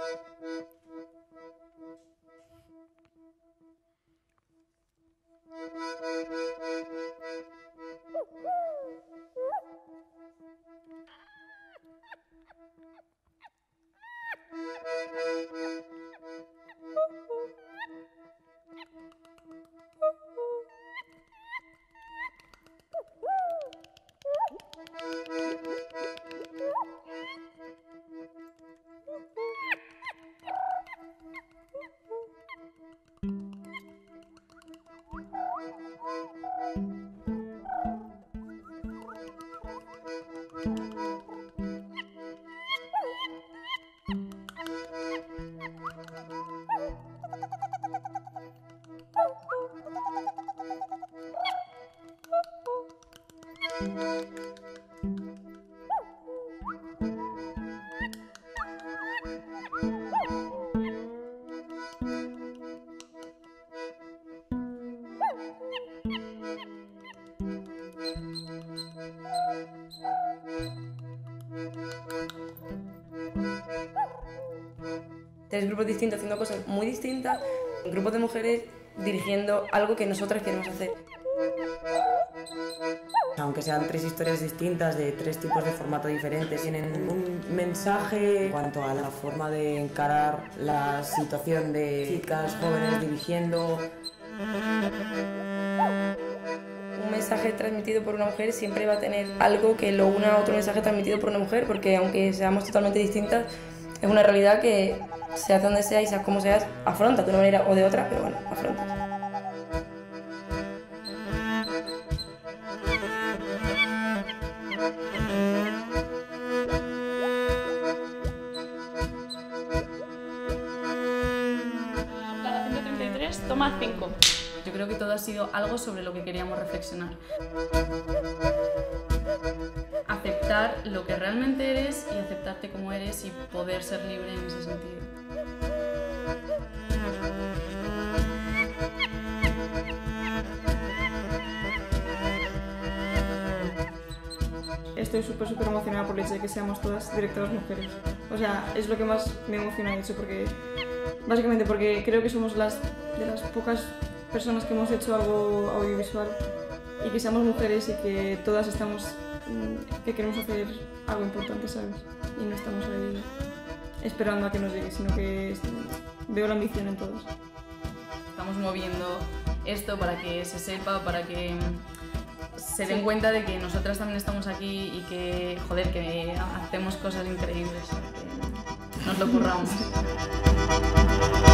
Thank you. Tres grupos distintos haciendo cosas muy distintas, grupos de mujeres dirigiendo algo que nosotras queremos hacer. Aunque sean tres historias distintas, de tres tipos de formato diferentes, tienen un mensaje en cuanto a la forma de encarar la situación de chicas jóvenes dirigiendo. Un mensaje transmitido por una mujer siempre va a tener algo que lo una a otro mensaje transmitido por una mujer, porque aunque seamos totalmente distintas, es una realidad que seas donde seas y seas como seas, afronta de una manera o de otra, pero bueno, afronta. Toma 5. Yo creo que todo ha sido algo sobre lo que queríamos reflexionar. Aceptar lo que realmente eres y aceptarte como eres y poder ser libre en ese sentido. Estoy súper, súper emocionada por el hecho de que seamos todas directoras mujeres. O sea, es lo que más me emociona de hecho, porque básicamente porque creo que somos las de las pocas personas que hemos hecho algo audiovisual y que seamos mujeres y que todas estamos, mm, que queremos hacer algo importante, ¿sabes? Y no estamos ahí esperando a que nos llegue, sino que veo la ambición en todos. Estamos moviendo esto para que se sepa, para que se den cuenta de que nosotras también estamos aquí y que, joder, que hacemos cosas increíbles, que nos lo curramos.